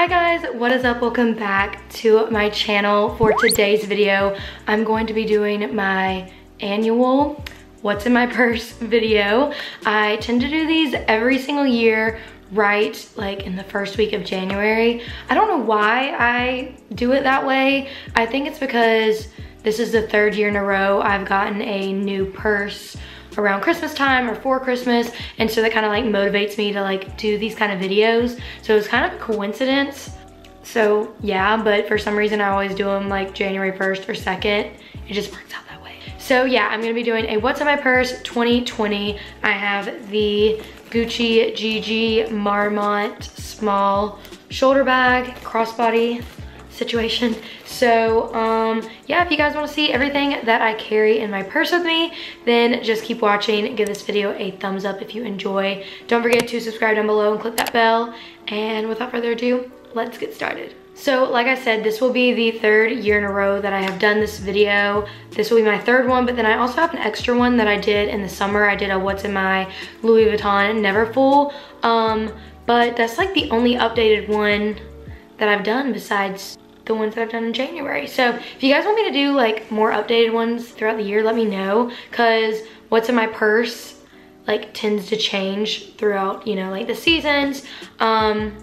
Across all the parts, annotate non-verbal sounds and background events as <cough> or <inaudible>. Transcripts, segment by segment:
Hi guys, what is up? Welcome back to my channel. For today's video, I'm going to be doing my annual what's in my purse <laughs> video. I tend to do these every single year right like in the first week of January. I don't know why I do it that way. I think it's because this is the third year in a row I've gotten a new purse around Christmas time or for Christmas. And so that kind of like motivates me to like do these kind of videos. So it's kind of a coincidence. So yeah, but for some reason I always do them like January 1st or 2nd. It just works out that way. So yeah, I'm gonna be doing a What's in My Purse 2020. I have the Gucci GG Marmont small shoulder bag, crossbody situation. So um, yeah, if you guys wanna see everything that I carry in my purse with me, then just keep watching. Give this video a thumbs up if you enjoy. Don't forget to subscribe down below and click that bell. And without further ado, let's get started. So like I said, this will be the third year in a row that I have done this video. This will be my third one, but then I also have an extra one that I did in the summer. I did a what's in my Louis Vuitton Neverfull. Um, but that's like the only updated one that I've done besides the ones that I've done in January. So if you guys want me to do like more updated ones throughout the year, let me know. Cause what's in my purse like tends to change throughout, you know, like the seasons um,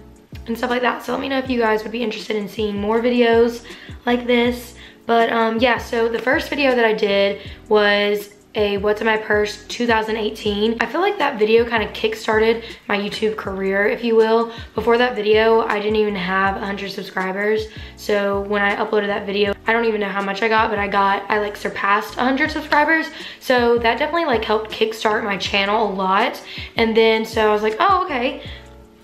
and stuff like that. So let me know if you guys would be interested in seeing more videos like this. But um, yeah, so the first video that I did was a What's in My Purse 2018. I feel like that video kind of kick-started my YouTube career, if you will. Before that video, I didn't even have 100 subscribers. So when I uploaded that video, I don't even know how much I got, but I got, I like surpassed 100 subscribers. So that definitely like helped kickstart my channel a lot. And then, so I was like, oh, okay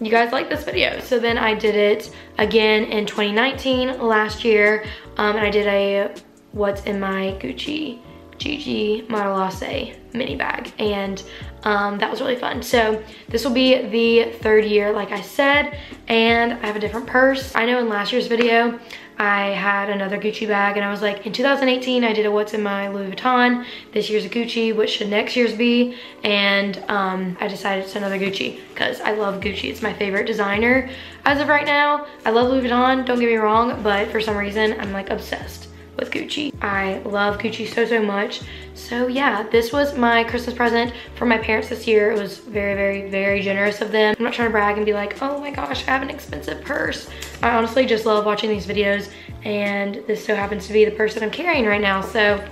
you guys like this video. So then I did it again in 2019, last year, um, and I did a what's in my Gucci GG Marmont mini bag and um, that was really fun. So this will be the third year like I said and I have a different purse. I know in last year's video I had another Gucci bag and I was like in 2018 I did a what's in my Louis Vuitton. This year's a Gucci, what should next year's be? And um, I decided it's another Gucci because I love Gucci. It's my favorite designer as of right now. I love Louis Vuitton, don't get me wrong, but for some reason I'm like obsessed with Gucci. I love Gucci so, so much. So yeah, this was my Christmas present for my parents this year. It was very, very, very generous of them. I'm not trying to brag and be like, oh my gosh, I have an expensive purse. I honestly just love watching these videos and this so happens to be the purse that I'm carrying right now. So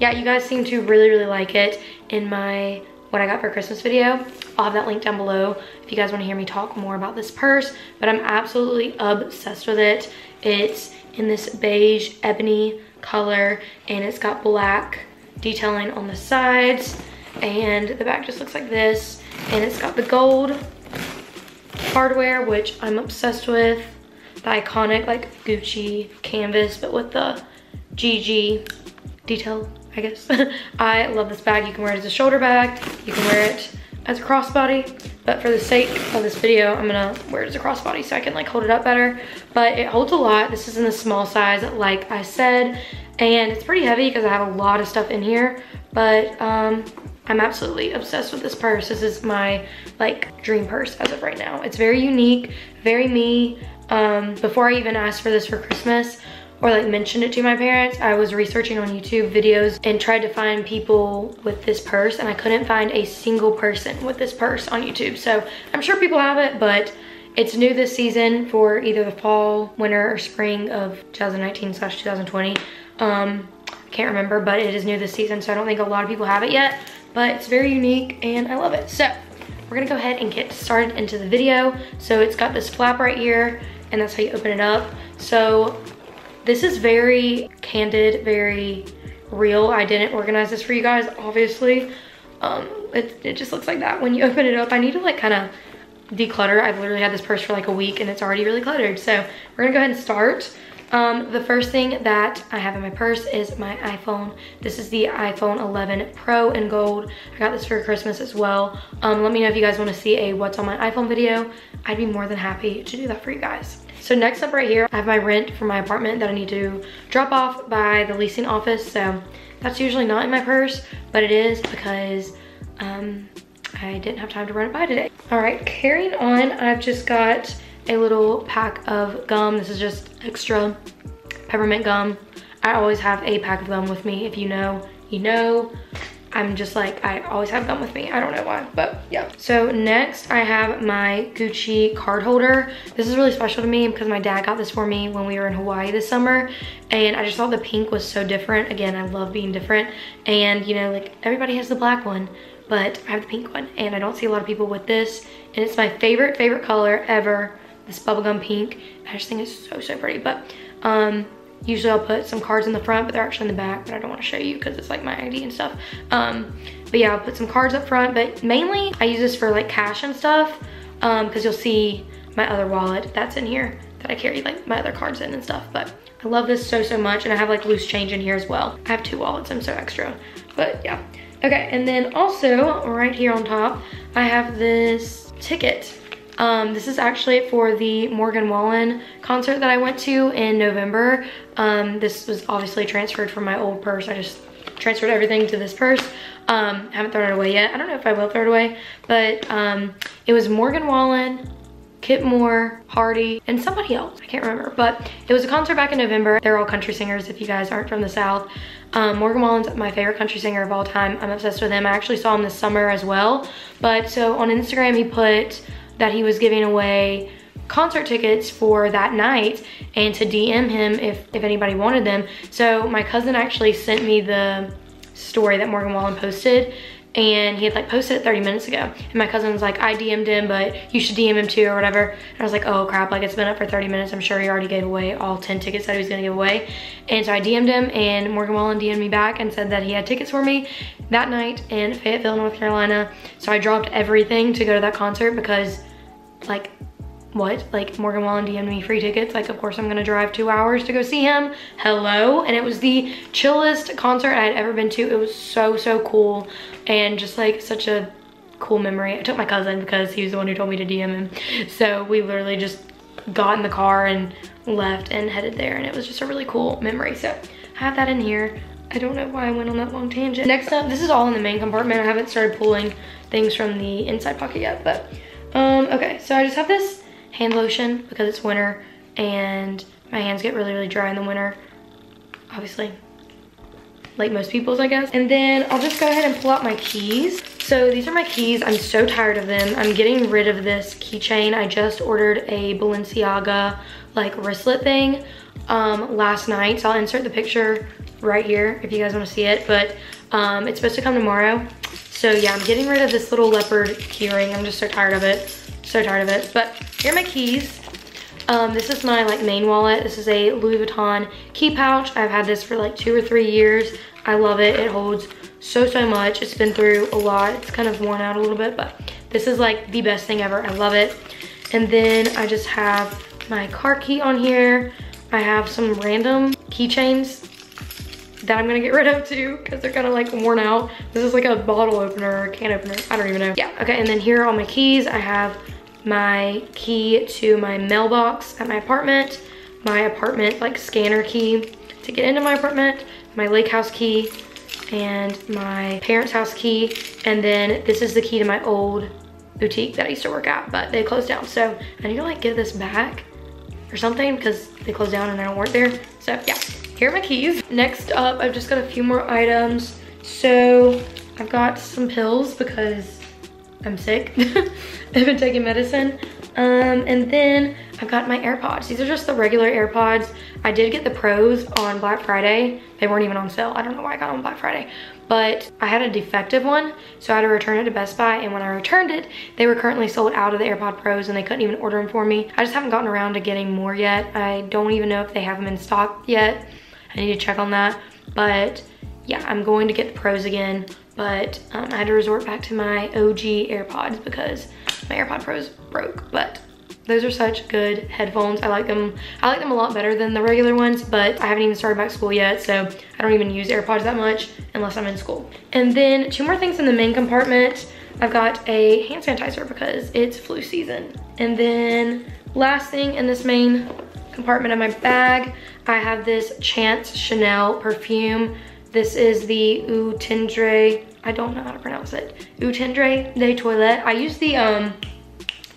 yeah, you guys seem to really, really like it in my what I got for Christmas video. I'll have that link down below if you guys wanna hear me talk more about this purse, but I'm absolutely obsessed with it. It's in this beige ebony color and it's got black detailing on the sides and the back just looks like this and it's got the gold hardware which I'm obsessed with the iconic like Gucci canvas but with the GG detail I guess. <laughs> I love this bag. You can wear it as a shoulder bag. You can wear it as a crossbody but for the sake of this video, I'm gonna wear it as a crossbody so I can like hold it up better. But it holds a lot. This is in the small size, like I said. And it's pretty heavy because I have a lot of stuff in here. But um, I'm absolutely obsessed with this purse. This is my like dream purse as of right now. It's very unique, very me. Um, before I even asked for this for Christmas, or like mentioned it to my parents, I was researching on YouTube videos and tried to find people with this purse and I couldn't find a single person with this purse on YouTube. So I'm sure people have it, but it's new this season for either the fall, winter, or spring of 2019 slash 2020. Um, I can't remember, but it is new this season, so I don't think a lot of people have it yet, but it's very unique and I love it. So we're gonna go ahead and get started into the video. So it's got this flap right here, and that's how you open it up. So this is very candid, very real. I didn't organize this for you guys, obviously. Um, it, it just looks like that. When you open it up, I need to like kind of declutter. I've literally had this purse for like a week and it's already really cluttered. So we're gonna go ahead and start. Um, the first thing that I have in my purse is my iPhone. This is the iPhone 11 Pro in gold. I got this for Christmas as well. Um, let me know if you guys wanna see a what's on my iPhone video. I'd be more than happy to do that for you guys. So next up right here, I have my rent for my apartment that I need to drop off by the leasing office. So that's usually not in my purse, but it is because um, I didn't have time to run it by today. All right, carrying on, I've just got a little pack of gum. This is just extra peppermint gum. I always have a pack of gum with me. If you know, you know. I'm just like, I always have gum with me. I don't know why, but yeah. So next I have my Gucci card holder. This is really special to me because my dad got this for me when we were in Hawaii this summer. And I just thought the pink was so different. Again, I love being different. And you know, like everybody has the black one, but I have the pink one. And I don't see a lot of people with this. And it's my favorite, favorite color ever. This bubblegum pink. I just think it's so, so pretty. But um, Usually I'll put some cards in the front, but they're actually in the back, but I don't want to show you because it's like my ID and stuff. Um, but yeah, I'll put some cards up front, but mainly I use this for like cash and stuff because um, you'll see my other wallet that's in here that I carry like my other cards in and stuff. But I love this so, so much. And I have like loose change in here as well. I have two wallets, I'm so extra, but yeah. Okay, and then also right here on top, I have this ticket um, this is actually for the Morgan Wallen concert that I went to in November. Um, this was obviously transferred from my old purse. I just transferred everything to this purse. Um, I haven't thrown it away yet. I don't know if I will throw it away, but um, it was Morgan Wallen, Kip Moore, Hardy, and somebody else. I can't remember, but it was a concert back in November. They're all country singers if you guys aren't from the South. Um, Morgan Wallen's my favorite country singer of all time. I'm obsessed with him. I actually saw him this summer as well. But so on Instagram, he put that he was giving away concert tickets for that night and to DM him if, if anybody wanted them. So my cousin actually sent me the story that Morgan Wallen posted and he had like posted it 30 minutes ago. And my cousin was like, I DM'd him, but you should DM him too or whatever. And I was like, oh crap, like it's been up for 30 minutes. I'm sure he already gave away all 10 tickets that he was gonna give away. And so I DM'd him and Morgan Wallen DM'd me back and said that he had tickets for me that night in Fayetteville, North Carolina. So I dropped everything to go to that concert because like what? Like morgan wallen dm'd me free tickets? Like of course i'm gonna drive two hours to go see him. Hello? And it was the chillest concert i had ever been to. It was so so cool. And just like such a cool memory. I took my cousin because he was the one who told me to dm him. So we literally just got in the car and left and headed there. And it was just a really cool memory. So i have that in here. I don't know why I went on that long tangent. Next up, this is all in the main compartment. I haven't started pulling things from the inside pocket yet, but um, okay, so I just have this hand lotion because it's winter and my hands get really, really dry in the winter. Obviously, like most people's, I guess. And then I'll just go ahead and pull out my keys. So these are my keys. I'm so tired of them. I'm getting rid of this keychain. I just ordered a Balenciaga like wristlet thing um, last night. So I'll insert the picture right here if you guys want to see it. But um, it's supposed to come tomorrow. So yeah, I'm getting rid of this little leopard keyring. I'm just so tired of it. So tired of it. But here are my keys. Um, this is my like main wallet. This is a Louis Vuitton key pouch. I've had this for like two or three years. I love it. It holds so, so much. It's been through a lot. It's kind of worn out a little bit, but this is like the best thing ever. I love it. And then I just have my car key on here. I have some random keychains that I'm gonna get rid of too because they're kind of like worn out. This is like a bottle opener or can opener. I don't even know. Yeah, okay, and then here are all my keys. I have my key to my mailbox at my apartment, my apartment like scanner key to get into my apartment, my lake house key, and my parents' house key. And then this is the key to my old boutique that I used to work at, but they closed down. So I need to like give this back or something because they closed down and I don't work there. So yeah, here are my keys. Next up, I've just got a few more items. So I've got some pills because I'm sick. <laughs> I've been taking medicine. Um, and then I've got my AirPods. These are just the regular AirPods. I did get the Pros on Black Friday. They weren't even on sale. I don't know why I got them on Black Friday. But I had a defective one, so I had to return it to Best Buy. And when I returned it, they were currently sold out of the AirPod Pros and they couldn't even order them for me. I just haven't gotten around to getting more yet. I don't even know if they have them in stock yet. I need to check on that. But yeah, I'm going to get the pros again, but um, I had to resort back to my OG AirPods because my AirPod Pros broke. But those are such good headphones. I like them. I like them a lot better than the regular ones, but I haven't even started back school yet, so I don't even use AirPods that much unless I'm in school. And then two more things in the main compartment. I've got a hand sanitizer because it's flu season. And then last thing in this main compartment of my bag, I have this Chance Chanel perfume. This is the Eau Tendre, I don't know how to pronounce it. Eau Tendre de Toilette. I use the um,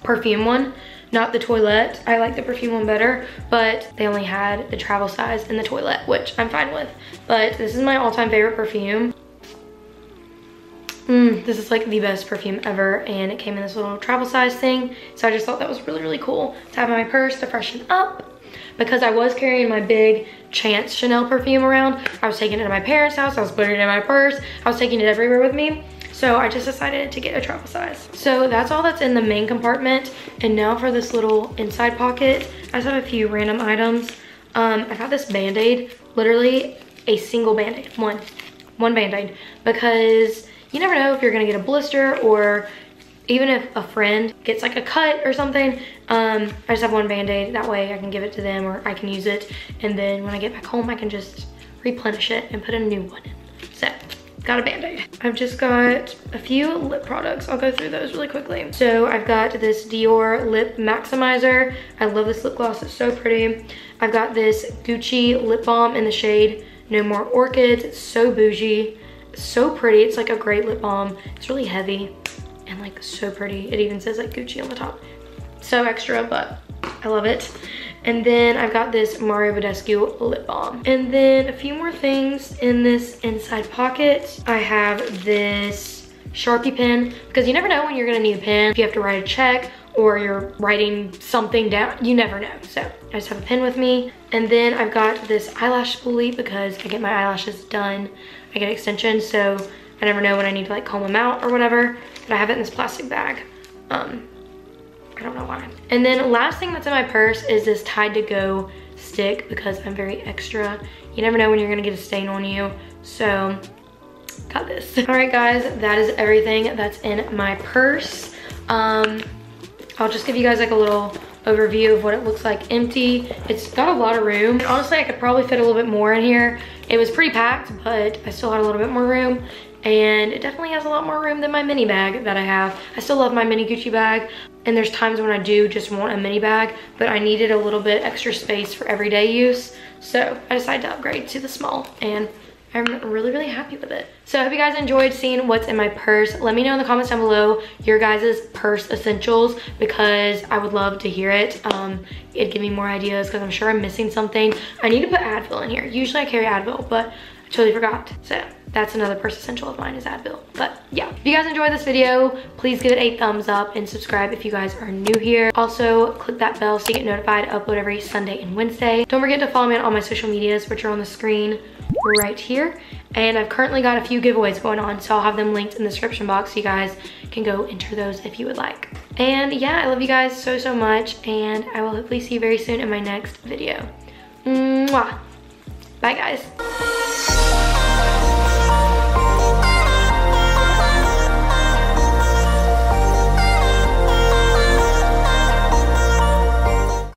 perfume one not the toilette. I like the perfume one better, but they only had the travel size and the toilette, which I'm fine with. But this is my all-time favorite perfume. Mm, this is like the best perfume ever and it came in this little travel size thing. So I just thought that was really, really cool to have in my purse to freshen up because I was carrying my big Chance Chanel perfume around. I was taking it to my parents' house. I was putting it in my purse. I was taking it everywhere with me. So I just decided to get a travel size. So that's all that's in the main compartment. And now for this little inside pocket, I just have a few random items. Um, I got this Band-Aid, literally a single Band-Aid, one, one Band-Aid. Because you never know if you're gonna get a blister or even if a friend gets like a cut or something, um, I just have one Band-Aid. That way I can give it to them or I can use it. And then when I get back home, I can just replenish it and put a new one in. So, got a Band-Aid. I've just got a few lip products. I'll go through those really quickly. So I've got this Dior Lip Maximizer. I love this lip gloss, it's so pretty. I've got this Gucci lip balm in the shade No More Orchids. It's so bougie, so pretty. It's like a great lip balm. It's really heavy and like so pretty. It even says like Gucci on the top. So extra, but I love it. And then I've got this Mario Badescu lip balm. And then a few more things in this inside pocket. I have this Sharpie pen because you never know when you're gonna need a pen. If you have to write a check or you're writing something down, you never know. So I just have a pen with me. And then I've got this eyelash spoolie because I get my eyelashes done. I get extensions, so I never know when I need to like comb them out or whatever. But I have it in this plastic bag. Um, I don't know why. And then last thing that's in my purse is this Tide to Go stick because I'm very extra. You never know when you're gonna get a stain on you. So got this. <laughs> All right guys, that is everything that's in my purse. Um, I'll just give you guys like a little overview of what it looks like empty. It's got a lot of room. Honestly, I could probably fit a little bit more in here. It was pretty packed, but I still had a little bit more room and it definitely has a lot more room than my mini bag that I have. I still love my mini Gucci bag and there's times when I do just want a mini bag, but I needed a little bit extra space for everyday use. So I decided to upgrade to the small and I'm really, really happy with it. So I hope you guys enjoyed seeing what's in my purse. Let me know in the comments down below your guys' purse essentials because I would love to hear it. Um, it'd give me more ideas because I'm sure I'm missing something. I need to put Advil in here. Usually I carry Advil, but I totally forgot. So that's another purse essential of mine is Advil. But yeah, if you guys enjoyed this video, please give it a thumbs up and subscribe if you guys are new here. Also, click that bell so you get notified. I upload every Sunday and Wednesday. Don't forget to follow me on all my social medias, which are on the screen right here. And I've currently got a few giveaways going on, so I'll have them linked in the description box so you guys can go enter those if you would like. And yeah, I love you guys so, so much, and I will hopefully see you very soon in my next video. Mwah! Bye, guys.